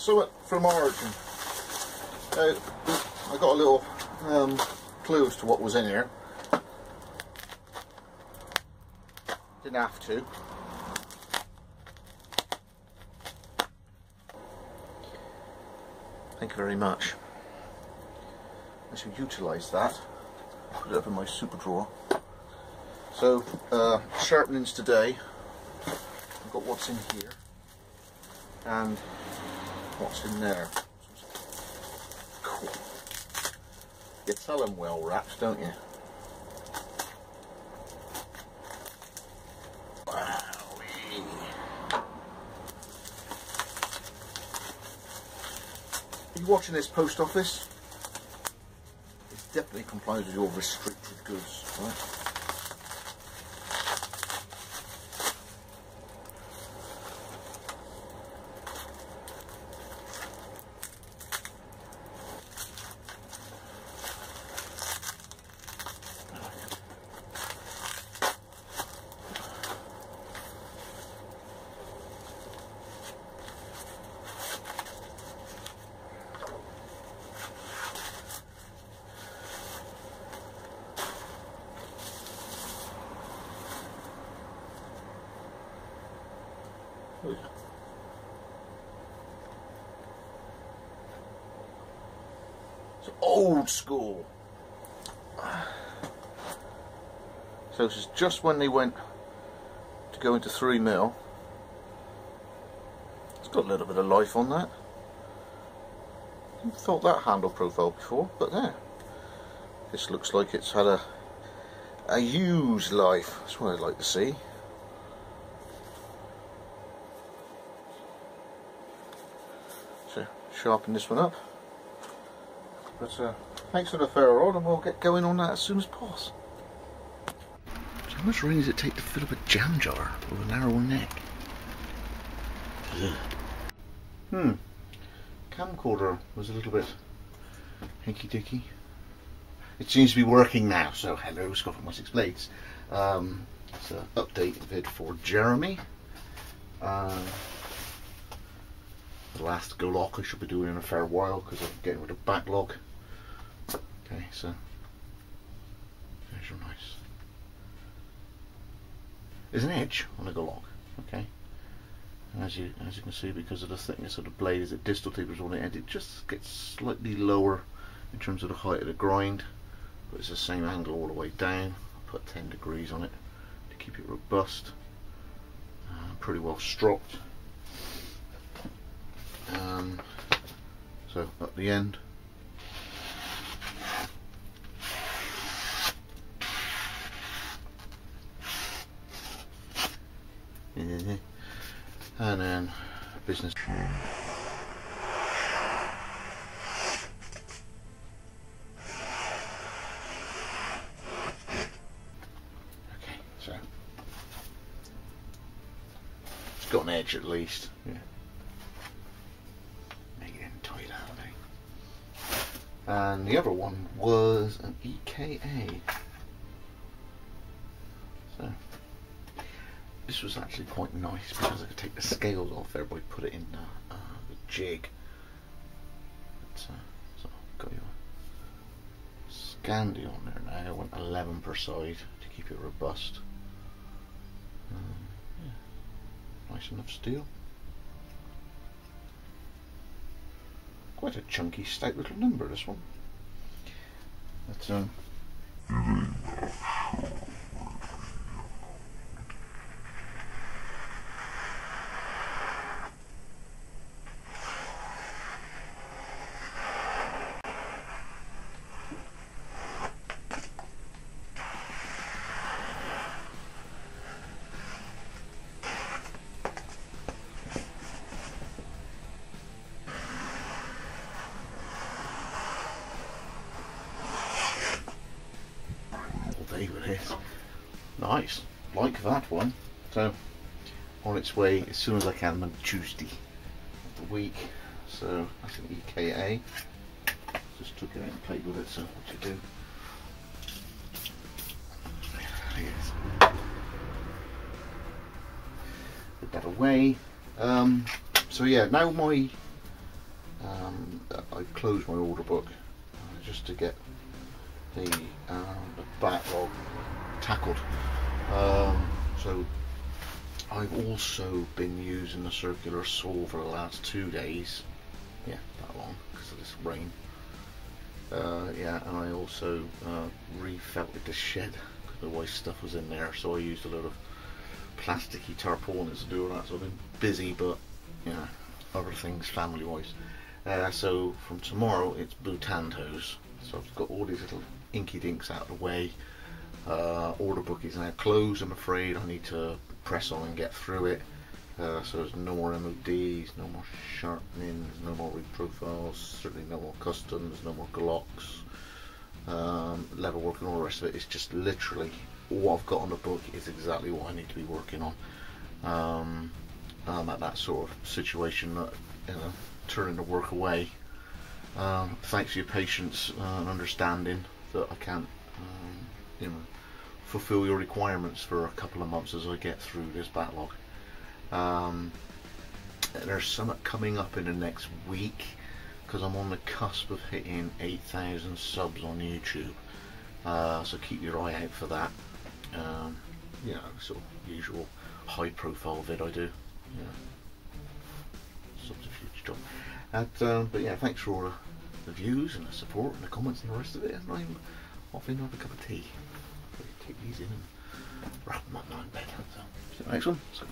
so from origin, uh, I got a little um, clue as to what was in here. Didn't have to. Thank you very much. I shall utilise that. Put it up in my super drawer. So, uh, sharpenings today. I've got what's in here and what's in there. Cool. You tell them well wrapped, don't you? Are you watching this post office? It definitely complies with your restricted goods, right? Old school. So this is just when they went to go into 3 mil. It's got a little bit of life on that. I felt that handle profile before, but there. This looks like it's had a a used life. That's what I'd like to see. So sharpen this one up. But uh, thanks for the ferro rod and we'll get going on that as soon as possible. So how much rain does it take to fill up a jam jar with a narrow neck? Ugh. Hmm. Camcorder was a little bit hinky dicky. It seems to be working now, so hello Scott from Wessex Blades. Um, it's an update vid for Jeremy. Uh, the last golok I should be doing in a fair while because I'm getting rid of backlog. Okay, so there's your nice. There's an edge on the golok. Okay. And as you as you can see, because of the thickness of the blade as it distal tapers on the end, it just gets slightly lower in terms of the height of the grind, but it's the same angle all the way down. I put 10 degrees on it to keep it robust. Uh, pretty well stropped. Um, so at the end and then business. Okay so. It's got an edge at least. Yeah. Make it out and the other one was an EKA this was actually quite nice because I could take the scales off there by put it in the, uh, the jig. But, uh, so got your Scandi on there now. I went 11 per side to keep it robust. Um, yeah. Nice enough steel. Quite a chunky, stout little number this one. But, um, Nice, like that one. So, on its way as soon as I can on Tuesday of the week. So, that's an EKA. Just took it out and played with it, so what you do. Put that away. Um, so yeah, now my um, I closed my order book uh, just to get the, um, the backlog tackled. So I've also been using the circular saw for the last two days. Yeah, that long because of this rain. Uh, yeah, and I also uh, refelted the shed because the waste stuff was in there, so I used a lot of plasticky tarpaulins to do all that. So I've been busy, but know, other things family-wise. Uh, so from tomorrow it's Butantos. So I've got all these little inky dinks out of the way. Uh, order book is now closed. I'm afraid I need to press on and get through it. Uh, so there's no more MODs, no more sharpenings, no more reprofiles, certainly no more customs, no more goloks, um, level work and all the rest of it. It's just literally what I've got on the book is exactly what I need to be working on. Um, I'm at that sort of situation that you know, turning the work away. Um, thanks for your patience uh, and understanding that I can't, um, you know, fulfill your requirements for a couple of months as I get through this backlog. Um, there's something coming up in the next week because I'm on the cusp of hitting 8,000 subs on YouTube. Uh, so keep your eye out for that. Um, you know, sort of usual high profile vid I do. Yeah. Subterfuge job. And, um, but yeah, thanks for all the, the views and the support and the comments and the rest of it. And I'm off in have a cup of tea. Take these in and wrap them up now in bed. So, see you next one. So,